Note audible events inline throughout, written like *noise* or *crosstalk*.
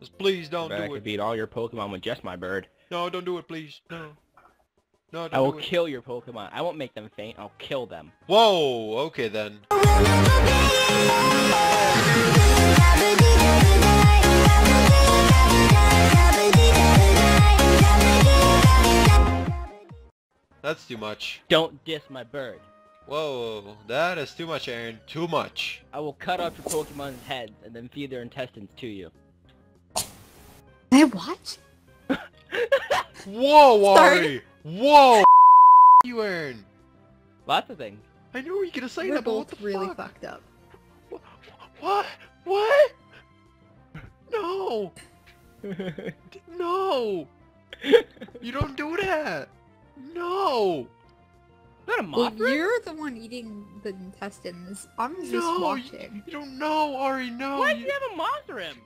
Just please don't Bet I do could it. beat all your Pokemon with just my bird. No, don't do it, please. No. No, don't I will do it. kill your Pokemon. I won't make them faint. I'll kill them. Whoa, okay then. That's too much. Don't diss my bird. Whoa, that is too much, Aaron. Too much. I will cut off your Pokemon's heads and then feed their intestines to you. I what? Whoa, *laughs* Sorry. Ari! Whoa! *laughs* you, Aaron! Lots of things. I knew you were gonna say We're that, but what both the really fuck? fucked up. What? What? No! *laughs* No! You don't do that! No! Not a Well, you're the one eating the intestines. I'm just No, you- watching. You don't know, Ari, no! Why do you- you have a Mothram?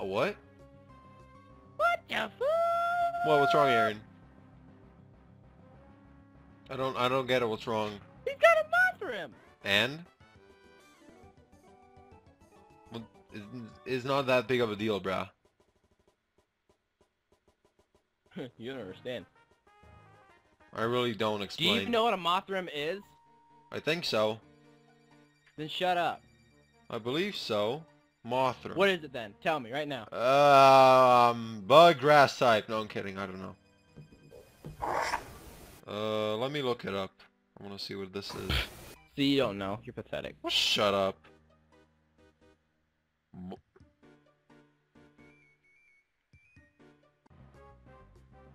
A what? The fuck? What, what's wrong, Aaron? I don't, I don't get it, what's wrong? He's got a Mothram! And? Well, it's- not that big of a deal, bruh. *laughs* you don't understand. I really don't explain. Do you even know what a Mothram is? I think so. Then shut up. I believe so. Mothra. What is it then? Tell me right now. Um, bug grass type. No, I'm kidding. I don't know. Uh, let me look it up. I want to see what this is. See, you don't know. You're pathetic. Well, shut up. Mo-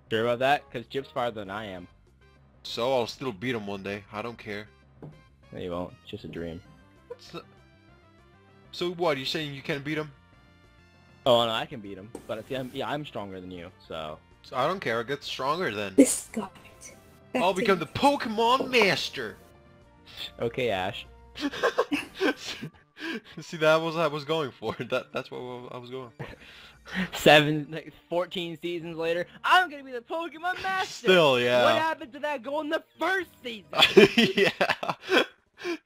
Sure about that? Because Chip's farther than I am. So I'll still beat him one day. I don't care. No, you won't. It's just a dream. What's the... So what? You saying you can't beat him? Oh, no, I can beat him. But see, I'm, yeah, I'm stronger than you, so... So I don't care. I get stronger then. This guy. I'll become the Pokemon Master. *laughs* Okay, Ash. *laughs* See, that was what I was going for. *laughs* That that's what I was going for. Seven, like, 14 seasons later, I'm gonna be the Pokemon Master! Still, yeah. What happened to that goal in the first season? yeah.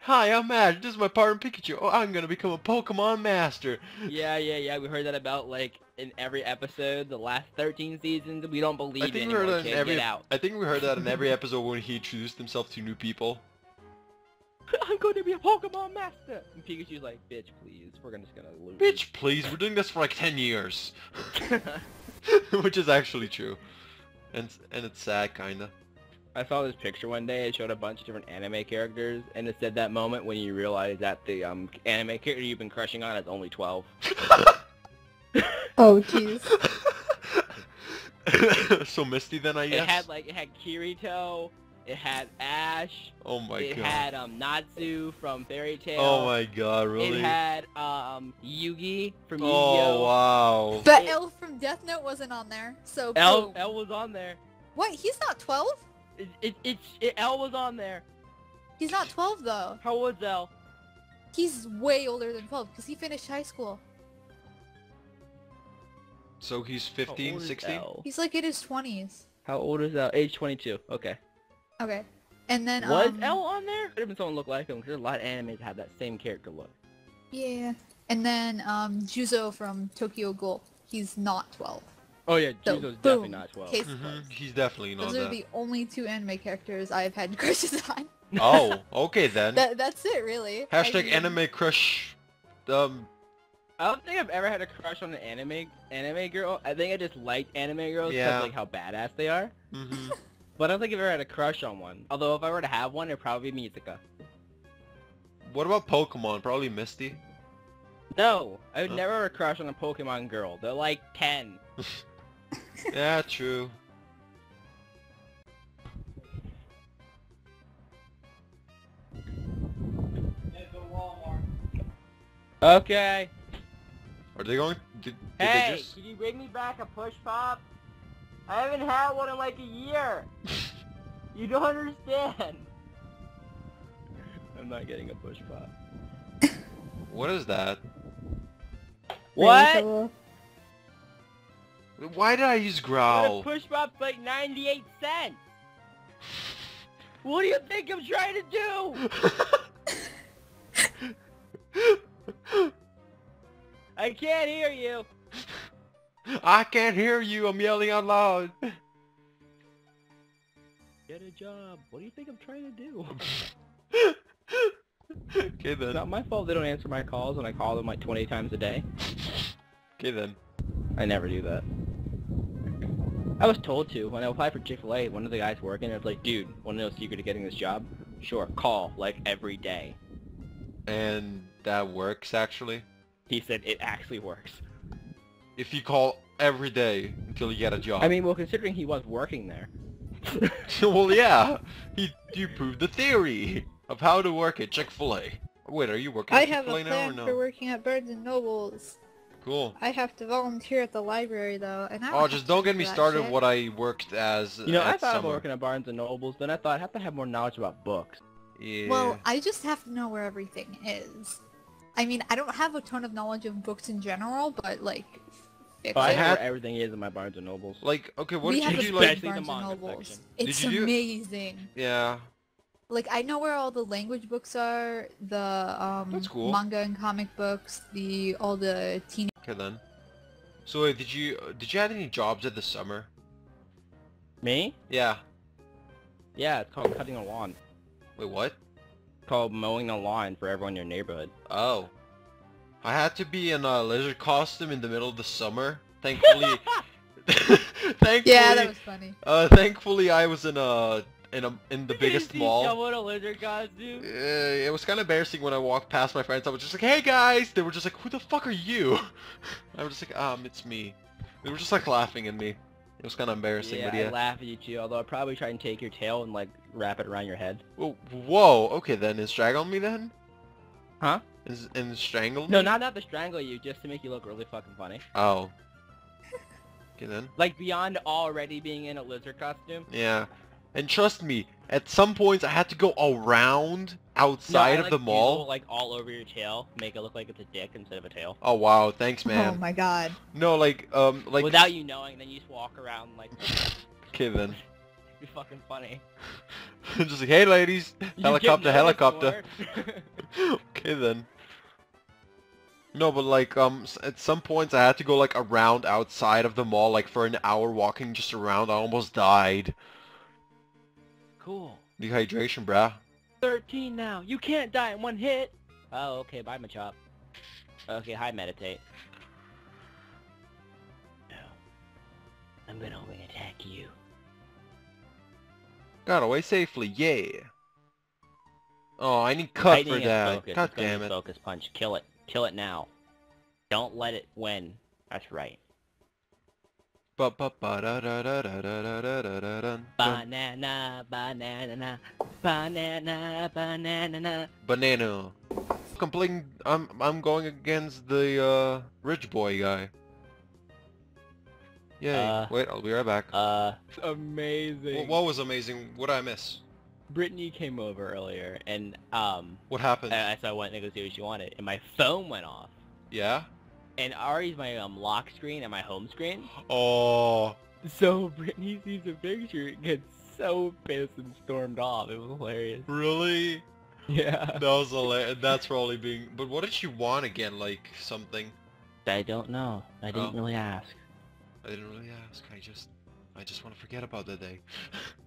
Hi, I'm Ash. This is my partner Pikachu. Oh, I'm gonna become a Pokemon Master. yeah, yeah, yeah, we heard that about, like, in every episode, the last 13 seasons, we don't believe I it think we heard that in every. get out. I think we heard that in every *laughs* episode when he introduced himself to new people. *laughs* I'm going to be a Pokemon Master! And Pikachu's like, bitch, please, we're gonna- just gonna lose. Bitch, please. We're doing this for like ten years, *laughs* which is actually true, and and it's sad, kinda. I saw this picture one day. It showed a bunch of different anime characters, and it said that moment when you realize that the um anime character you've been crushing on is only 12. *laughs* Oh jeez. *laughs* so Misty then, I guess? It had like it had Kirito, it had Ash, oh my it god. It had um Natsu from Fairy Tail. Oh my god, really? It had um Yugi from oh Yu-Gi-Oh. wow. But It- L from Death Note wasn't on there, so L boom. L was on there. What? He's not 12? It, it, it's it, L was on there. He's not 12 though. How old is L? He's way older than 12 because he finished high school. So he's How 15, old is 16? L? He's like in his 20s. How old is L? Age 22. Okay. Okay. And then Was um, L on there? Could have been someone look like him because there's a lot of animes that have that same character look. Yeah. And then um Juzo from Tokyo Ghoul. He's not 12. Oh yeah, So, Juzo's definitely not 12. Case hmm. He's definitely not Those are that. the only two anime characters I've had *laughs* crushes on. Oh, *laughs* okay then. That that's it really. I Hashtag mean, anime crush. Um, I don't think I've ever had a crush on an anime anime girl. I think I just liked anime girls because Yeah. like how badass they are. mhm. *laughs* But I don't think I've ever had a crush on one. Although if I were to have one, it'd probably be Mitsuka. What about Pokemon? Probably Misty. No, I would Huh? never have a crush on a Pokemon girl. They're like 10. Yeah, true. Okay. Are they going? Did, did they Hey, just? can you bring me back a push pop? I haven't had one in like a year. *laughs* you don't understand. I'm not getting a push pop. What is that? What? Why did I use growl? push pop's like 98 cents. *laughs* What do you think I'm trying to do? I can't hear you. I can't hear you. I'm yelling out loud. Get a job. What do you think I'm trying to do? *laughs* okay It's then. not my fault they don't answer my calls when I call them like 20 times a day. Okay then. I never do that. I was told to. When I applied for Chick-fil-A, one of the guys working there was like, dude, want to know the secret to getting this job? Sure, call, like, every day. And that works actually. He said it actually works. If you call every day until you get a job. I mean, well, considering he was working there. *laughs* well, *laughs* yeah. He you proved the theory of how to work at Chick-fil-A. Wait, are you working I at have a Chick-fil-A now or plan no? for working at Barnes and Nobles. Cool. I have to volunteer at the library though, and I Oh, just don't get me started shit. what I worked as You know, I thought summer. about working at Barnes and Nobles, then I thought I have to have more knowledge about books. Yeah. Well, I just have to know where everything is. I mean, I don't have a ton of knowledge of books in general, but like, Oh, I I know had- where everything is in my Barnes and Nobles. like, okay, what we did have you do? Like, Especially the Barnes and manga Nobles. It's Did you do- amazing. yeah. Like I know where all the language books are, the um That's cool. manga and comic books, the all the teen. Okay then. So wait, did you did you have any jobs at the summer? Me? Yeah. Yeah, it's called cutting a lawn. Wait, what? It's called mowing the lawn for everyone in your neighborhood. Oh. I had to be in a lizard costume in the middle of the summer. Thankfully, *laughs* *laughs* thankfully, Yeah, that was funny. uh, thankfully I was in a in a in the biggest mall. Someone a lizard costume? Uh, it was kind of embarrassing when I walked past my friends. I was just like, "Hey guys!" They were just like, "Who the fuck are you?" *laughs* I was just like, "Um, it's me." They were just like laughing at me. It was kind of embarrassing, Yeah, but yeah. I laugh at you too, although I'd probably try and take your tail and like wrap it around your head. Whoa, whoa, okay then, and strangle me then? Huh? Is and strangle me? No, not not to strangle you, just to make you look really fucking funny. Oh. Okay then. Like beyond already being in a lizard costume. Yeah. And trust me, at some points I had to go around outside No, I, of like, the mall. doodle, like all over your tail, make it look like it's a dick instead of a tail. Oh wow, thanks man. Oh my god. No, like um like Without you knowing, then you just walk around like *laughs* Okay then. *laughs* be fucking funny. *laughs* just like, hey ladies, You helicopter, helicopter. more. okay then. No, but like um at some points I had to go like around outside of the mall like for an hour walking just around. I almost died. Cool. Dehydration, bruh. 13 now. You can't die in one hit. Oh, okay. Bye, Machop. Okay, hi, meditate. No. I'm gonna wing attack you. Got away safely, yeah. Oh, I need cut Lightning for that. Focus. God It's damn it. Focus punch. Kill it. Kill it now. Don't let it win. That's right. Banana, banana, banana, banana. Banana. I'm playing. I'm I'm going against the uh rich boy guy. Yay! Uh, Wait, I'll be right back. Uh, amazing. What, what was amazing? What did I miss? Brittany came over earlier, and um, What happened? I, so I went to go see what she wanted, and my phone went off. yeah. And Ari's my um lock screen and my home screen. Oh. So Brittany sees a picture, and gets so pissed and stormed off. It was hilarious. Really? Yeah. That was hilarious. That's probably being. But what did she want again? Like something? I don't know. I didn't Oh. really ask. I didn't really ask. I just. I just want to forget about that day. *laughs*